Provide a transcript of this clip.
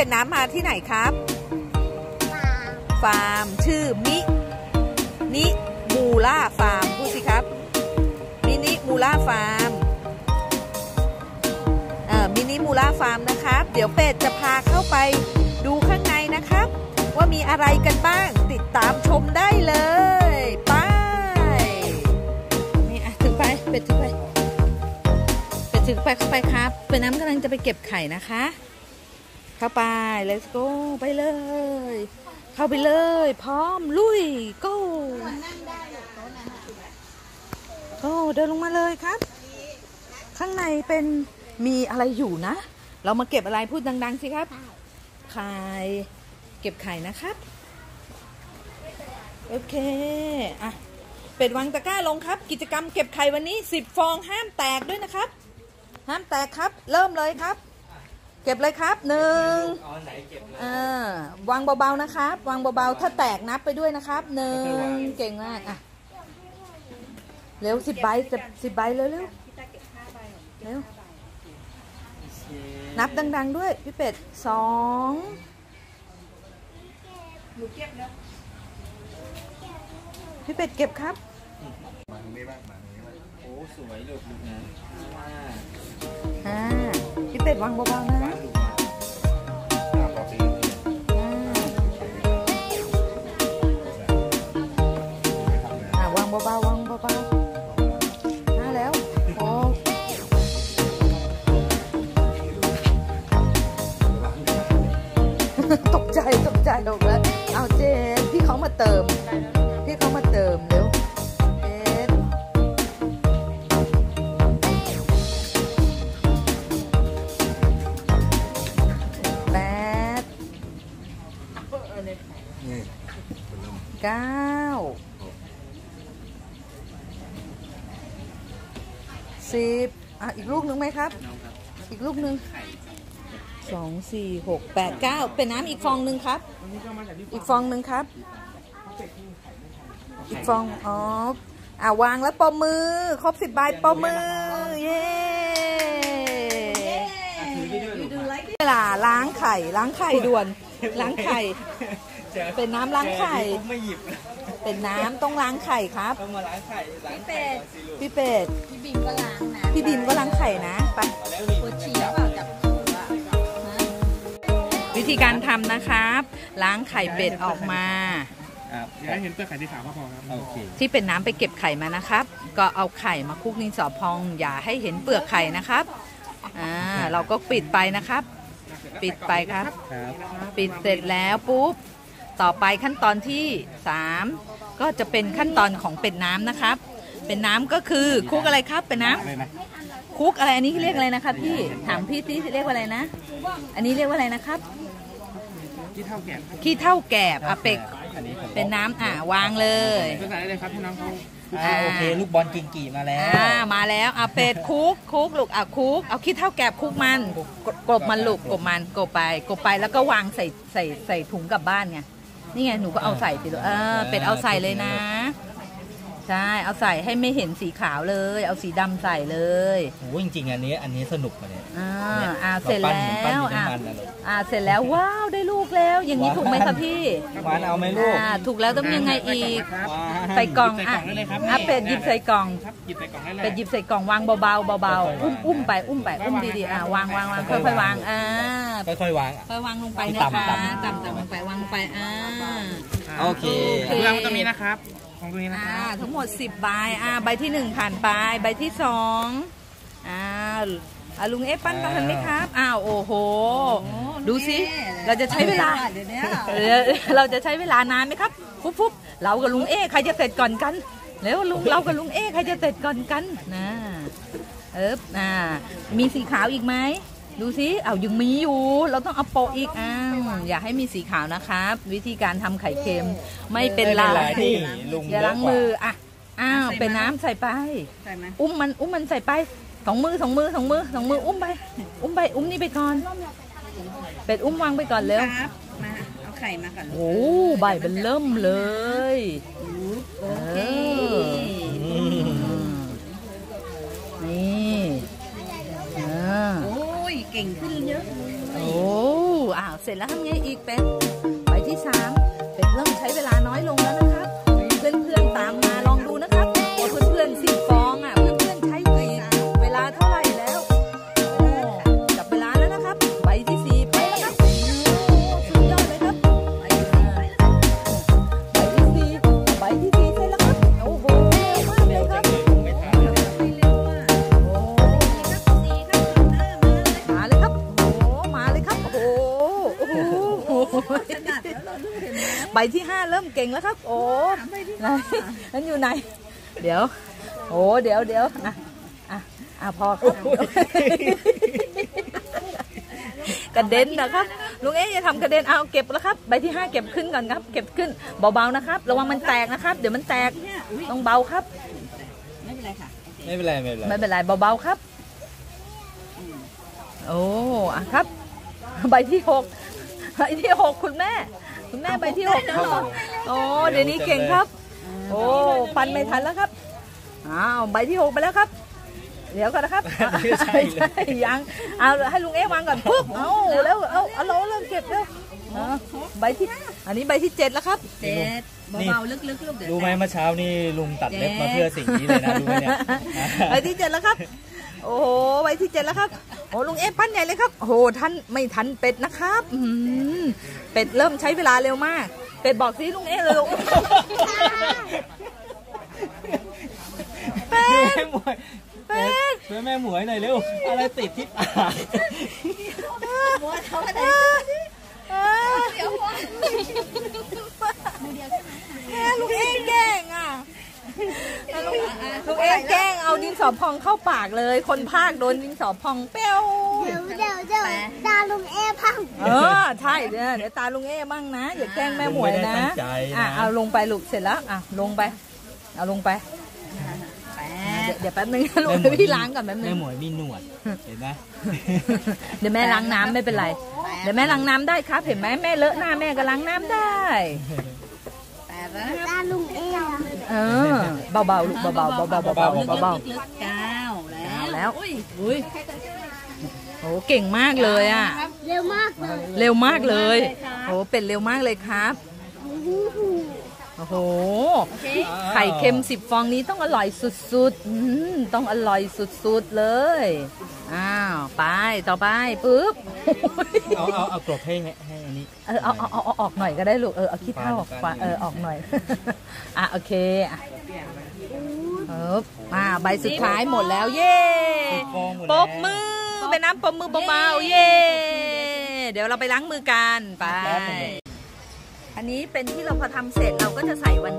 เป็ดน้ำมาที่ไหนครับ ฟาร์ม ชื่อมินิมูร่าห์ฟาร์มพูดสิครับ มินิมูร่าห์ฟาร์มเอ่อมินิมูร่าห์ฟาร์มนะครับ เดี๋ยวเป็ดจะพาเข้าไปดูข้างในนะครับ ว่ามีอะไรกันบ้างติดตามชมได้เลยไปนี่อะถึงไปเป็ดถึงไปเป็ดถึงไปเข้าไปครับเป็ดน้ำกำลังจะไปเก็บไข่นะคะ เข้าไป let's go ไปเลย เข้าไปเลย พร้อมลุย go โอ้เดินลงมาเลยครับ ข้างในเป็นมีอะไรอยู่นะ เรามาเก็บอะไรพูดดัง ๆ สิครับไข่เก็บไข่นะครับ โอเค อะ เป็ดวางตะกร้าลงครับ กิจกรรมเก็บไข่วันนี้10ฟองห้ามแตกด้วยนะครับ ห้ามแตกครับ เริ่มเลยครับ เก็บเลยครับหนึ่งอ่าวางเบาๆนะครับ วางเบาๆถ้าแตกนับไปด้วยนะครับหนึ่งเก่งมากอะเร็วสิบใบสิบสิบใบเร็วเร็วเร็วนับดัง ๆ ด้วยพี่เป็ดสองพี่เป็ดเก็บครับมาตรงนี้บ้างมาตรงนี้บ้างโอ้สวยเลยลูกนะอ่าอ่า พี่เป็ดวางเบาๆนะบ้านลูกนะอ่าพอปีน่าไม่ทำเลยอ่าวางเบาๆวางเบาๆมาแล้วโอ้ตกใจตกใจตกแล้ว เอาเจนพี่เขามาเติม พี่เขามา สิบอะอีกลูกหนึ่งไหมครับ อีกลูกหนึ่งสองสี่หกแปดเก้าเป็นน้ำอีกฟองหนึ่งครับ อีกฟองหนึ่งครับ อีกฟองอ๋ออ่าวางแล้วปมมือ ครบสิบใบปมมือ เย้อ่เวลาล้างไข่ ล้างไข่ด่วน ล้างไข่ เป็นน้ำล้างไข่ไม่หยิบ เป็นน้ำต้องล้างไข่ครับ ต้องมาล้างไข่ล้างไข่ก่อนสิลูกพี่เป็ด พี่บินก็ล้างนะพี่บินก็ล้างไข่นะ ไป เอาแล้วนี่ปวดฉี่หรือเปล่าจับหัวฮะ วิธีการทำนะครับ ล้างไข่เป็ดออกมา ครับอย่าให้เห็นเปลือกไข่ที่ขาวก็พอครับโอเคที่เป็นน้ำไปเก็บไข่มานะครับ ก็เอาไข่มาคลุกดินสอพอง อย่าให้เห็นเปลือกไข่นะครับ อ่า เราก็ปิดไปนะครับ ปิดไปครับ ครับ ปิดเสร็จแล้วปุ๊บ ต่อไปขั้นตอนที่ 3 ก็จะเป็นขั้นตอนของเป็ดน้ำนะครับ เป็นน้ำก็คือคลุกอะไรครับเป็นน้ำเลยนะคลุกอะไรอันนี้เรียกอะไรนะครับพี่ถามพี่ที่เรียกว่าอะไรนะ อันนี้เรียกว่าอะไรนะครับที่เท่าแก่ครับขี้เท่าแกบอะเป็กอันนี้ผมเป็นน้ำอะวางเลยภาษาได้เลยครับพี่น้องเขาอ่าโอเคลูกบอลกิงกี่มาแล้วอ่ามาแล้วอะเป็ดคุกคุกลูกอะคุกเอาขี้เท่าแกบคุกมันกกบมันลูกกบมันกบไปกบไปแล้วก็วางใส่ใส่ใส่ถุงกลับบ้านไง นี่ไงหนูก็เอาใส่ไปเลยเออเป็ดเอาใส่เลยนะ ใช่ เอาใส่ให้ไม่เห็นสีขาวเลย เอาสีดำใส่เลยโอ้จริงๆอันนี้อันนี้สนุกกว่าเนี่ยอ่านี่ยอ่าเสร็จปั้นแล้ปั้นวดินอ่าน้ำมันนะลูกอ่าเสร็จแล้วว้าวได้ลูกแล้ว อย่างนี้ถูกไหมคะพี่หวานเอาไหมลูกอ่าถูกแล้วต้องยังไงอีกครับหวานใส่กล่องใส่อะกล่องได้เลยครับอะเป็ดหยิบใส่กล่อง ครับหยิบใส่กล่องได้เลย เป็ดหยิบใส่กล่องวางเบาๆเบาๆอุ้มอุ้มไปอุ้มไปอุ้มดีๆอ่าวางวางวางค่อยๆวางอ่าค่อยๆวางอะ ค่อยวางลงไปนะคะต่ำต่ำๆลงไปวางลงไปอ่า โอเค โอเคเรื่องตรงนี้นะครับ ของตรงนี้นะคอ่ารับทั้งหมด 10 ใบอ่าใบที่หนึ่งผ่านไป ใบที่สองอ่าอ่าลุงเอ๊ะปั้นทันไหมครับอ้าวโอ้โห ดูสิเราจะใช้เวลา เดี๋ยวเนี้ยเออเราจะใช้เวลานานไหมครับฟุบฟุบเรากับลุงเอ๊ใครจะเสร็จก่อนกันแล้วลุงเรากับลุงเอ๊ใครจะเสร็จก่อนกันนะเอออ่ามีสีขาวอีกไหม ดูสิเอายังมีอยู่ เราต้องเอาโปะอีกอ้าวอย่าให้มีสีขาวนะครับ วิธีการทำไข่เค็มไม่เป็นไรไม่เป็นไรนี่ลุงอย่าล้างมืออะอ้าวเป็นน้ำใส่ไปใช่ไหมอุ้มมันอุ้มมันใส่ไปสองมือสองมือสองมือสองมืออุ้มไป อุ้มไปอุ้มนี่ไปก่อน เป็ดอุ้มวางไปก่อนเร็วครับมาเอาไข่มาก่อนลูกโอ้ใบเป็นเริ่มเลยโอเค อืมนี่อ่า โอ้ย เก่งขึ้นเยอะโอ้อ้าวเสร็จแล้วทำไงอีกเป็นไปที่สามเป็นเริ่มใช้เวลาน้อยลงแล้วนะคะ ใบที่ห้าเริ่มเก่งแล้วครับ โอ้ไหนนั่นอยู่ไหน เดี๋ยว โอ้เดี๋ยวเดี๋ยวอะอะอะพอครับกระเด็นนะครับลุงเอ๊ะอย่าทำกระเด็นเอาเก็บแล้วครับใบที่ห้าเก็บขึ้นก่อนครับ เก็บขึ้นเบาๆนะครับ ระวังมันแตกนะครับ เดี๋ยวมันแตกต้องเบาครับ ไม่เป็นไรค่ะไม่เป็นไรไม่เป็นไรไม่เป็นไรเบาๆครับ โอ้อะครับ ใบที่หกใบที่หกคุณแม่ คุณแม่ใบที่หกแล้วเหรอโอ้เดี๋ยวนี้เก่งครับ โอ้ปันไม่ทันแล้วครับอ้าวใบที่หกไปแล้วครับ เดี๋ยวก่อนนะครับไม่ใช่เลยใช่ยังเอาให้ลุงเอ๊ะวางก่อนปุ๊บเอาแล้วเอาเอาเราเริ่มเก็บเร็วเอาใบที่อันนี้ใบที่เจ็ดแล้วครับเจ็ดเบาๆลึกๆลูกเดี๋ยวรู้ไหมแตกเมื่อเช้านี่ลุงตัดเล็บมาเพื่อสิ่งนี้เลยนะรู้ไหมเนี่ยใบที่เจ็ดแล้วครับ โอ้โหใบที่เจ็ดแล้วครับ โอ้ลุงเอ๊ะปั้นใหญ่เลยครับโอ้โหท่านไม่ทันเป็ดนะครับอืมเป็ดเริ่มใช้เวลาเร็วมาก เป็ดบอกสิลุงเอ๊ะเลยลูกเป็ดแม่หมวยเป็ดช่วยแม่หมวยหน่อยเร็วอะไรติดที่ปากมัวเขาอะไรเออแม่ลุงเอ๊ะแกล้งอะลุงลุงเอ๊ะแกล้งเอาดิน สอพองเข้าปากเลย คนภาคโดนดินสอพองเปี้ยวเดี๋ยวเดี๋ยวเดี๋ยวตาลุงเอพังเออใช่เดี๋ยวเดี๋ยวตาลุงเอ๊บ้างนะอย่าแกล้งแม่หมวยนะลุงไม่ได้ตั้งใจนะอะเอาลงไปลูกเสร็จแล้วอะลงไป เอาลงไปแปเดี๋ยดวเดี๋ยวแป๊บนึงลูกแม่หมวยพี่ล้างก่อนแป๊บนึแม่งหมวยมีหนวดเห็นไหมเดี๋ยวแม่ล้างน้ำไม่เป็นไร เดี๋ยวแม่ล้างน้ำได้ครับ เห็นไหมแม่เลอะหน้าแม่ก็ล้างน้ำได้แปดแล้วนะตาลุงเออะ เออเบาๆลูกเบาๆเบาๆเบาๆเบาๆเบาลึกๆเก้าแล้วแล้วอุ้ยอุ้ยๆโอ้เก่งมากเลยอะ เร็วมากเลยเร็วมากเลยโอ้เป็ดเร็วมากเลยครับโอ้โหโอเคไข่เค็มสิบฟองนี้ต้องอร่อยสุดๆอืมต้องอร่อยสุดๆเลย อ้าว ไป ต่อไปปุ๊บ เอาเอาเอากรบให้ให้ให้อันนี้ เออเอาเอาเอาเอาออกหน่อยก็ได้ลูก เออเอาขี้เท่าออกปานกว่าเออออกหน่อย อะโอเคอะเออมาใบสุดท้ายหมดแล้ว เย้สิบฟองหมดปแล้วรบมือเป็นน้ำปรบมือเบาๆเย้เดี๋ยวเราไปล้างมือกันไป อันนี้เป็นที่เราพอทำเสร็จเราก็จะใส่วัน